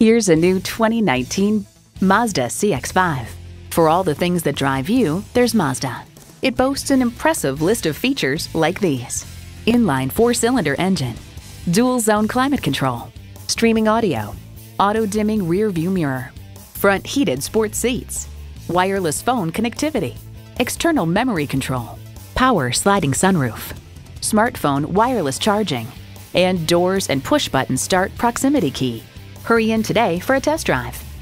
Here's a new 2019 Mazda CX-5. For all the things that drive you, there's Mazda. It boasts an impressive list of features like these. Inline four-cylinder engine, dual zone climate control, streaming audio, auto dimming rear view mirror, front heated sports seats, wireless phone connectivity, external memory control, power sliding sunroof, smartphone wireless charging, and doors and push button start proximity key. Hurry in today for a test drive.